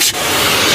Marques.